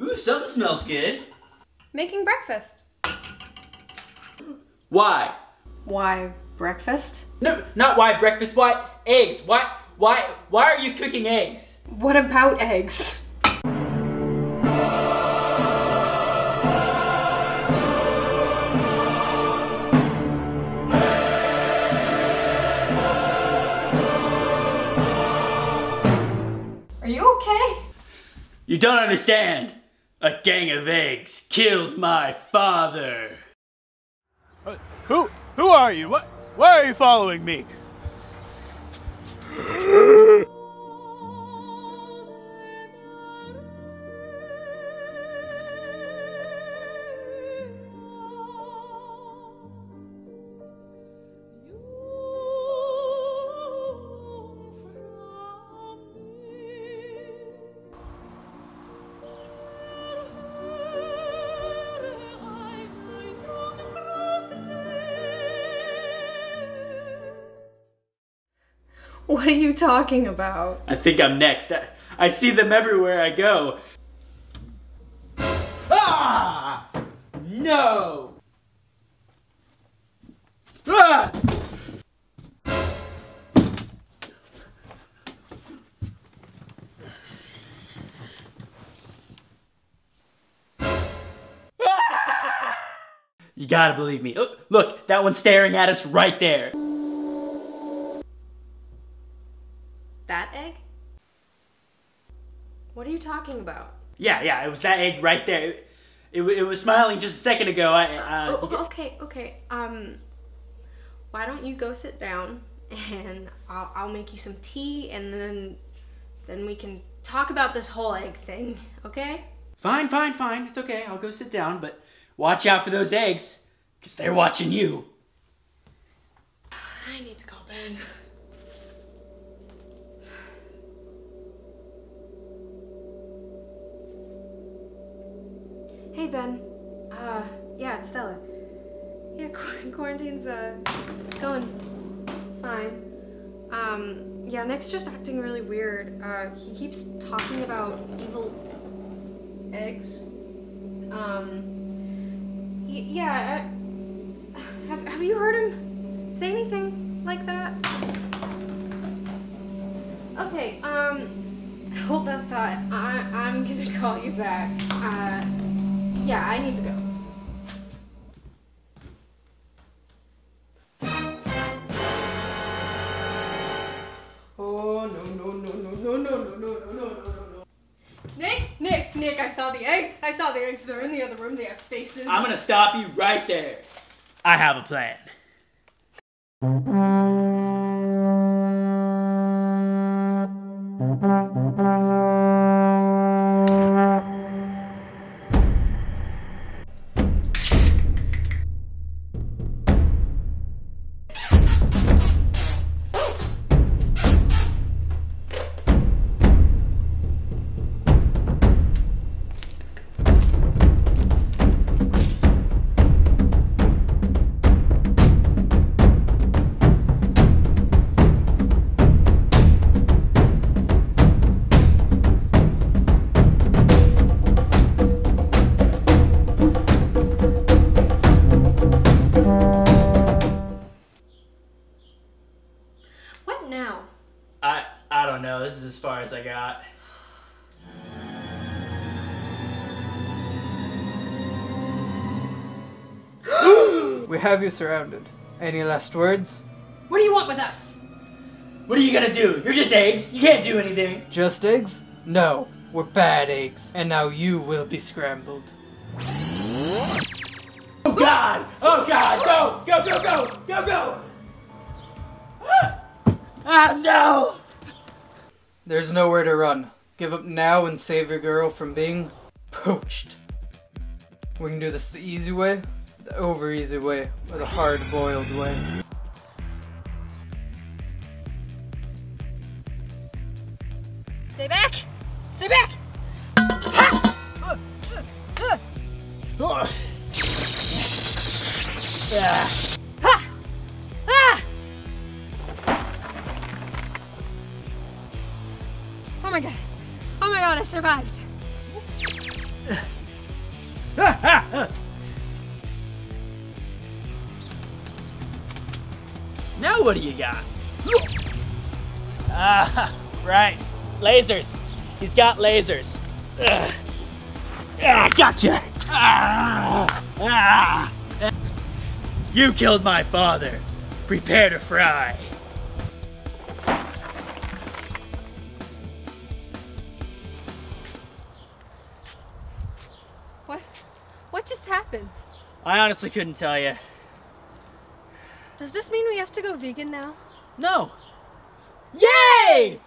Ooh, something smells good. Making breakfast. Why? Why breakfast? No, not why breakfast. Why eggs? Why? Why? Why are you cooking eggs? What about eggs? Are you okay? You don't understand. A gang of eggs killed my father. Who who are you? What why are you following me? What are you talking about? I think I'm next. I, I see them everywhere I go. Ah! No! Ah! Ah! You gotta believe me. Look, look, that one's staring at us right there. That egg? What are you talking about? Yeah, yeah, it was that egg right there. It, it, it was smiling just a second ago. I, uh, oh, okay, okay. Um, why don't you go sit down and I'll, I'll make you some tea and then then we can talk about this whole egg thing, okay? Fine, fine, fine. It's okay. I'll go sit down, but watch out for those eggs, because they're watching you. I need to call Ben. Hey Ben. Uh, yeah, it's Stella. Yeah, qu- quarantine's uh, going fine. Um, yeah, Nick's just acting really weird. Uh, he keeps talking about evil eggs. Um, yeah. Have Have you heard him say anything like that? Okay. Um, hold that thought. I I'm gonna call you back. Uh. Yeah, I need to go. Oh no no no no no no no no no no no no Nick, Nick, Nick! I saw the eggs. I saw the eggs. They're in the other room. They have faces. I'm gonna stop you right there. I have a plan. What now? I I don't know. This is as far as I got. We have you surrounded. Any last words? What do you want with us? What are you gonna do? You're just eggs. You can't do anything. Just eggs? No, we're bad eggs. And now you will be scrambled. Oh God! Oh God! Go! Go! Go! Go! Go! Go! Ah, ah no! There's nowhere to run. Give up now and save your girl from being poached. We can do this the easy way, the over easy way, or the hard boiled way. Stay back! Stay back! Ah. Ha! My god. Oh my god, I survived. now what do you got? Ah, right. Lasers. He's got lasers. Ugh. Ah, gotcha. Ah, ah. You killed my father. Prepare to fry. Happened? I honestly couldn't tell you. Does this mean we have to go vegan now? No. Yay!